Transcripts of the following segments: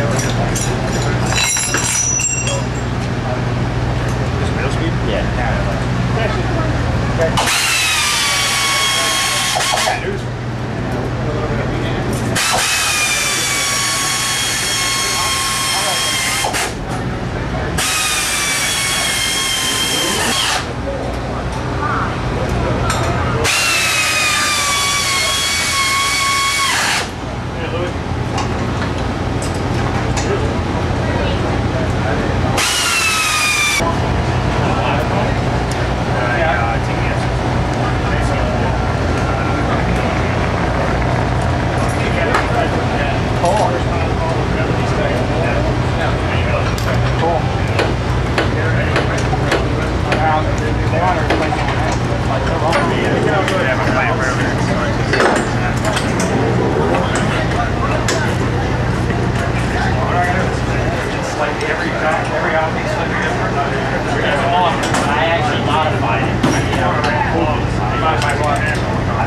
Just middle speed? Yeah. Was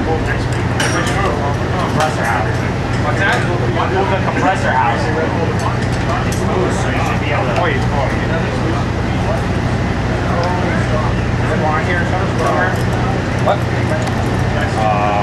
What's that? Move the compressor house. So you should be able to. Wait, oh, you know this? Is it here somewhere? What? Uh.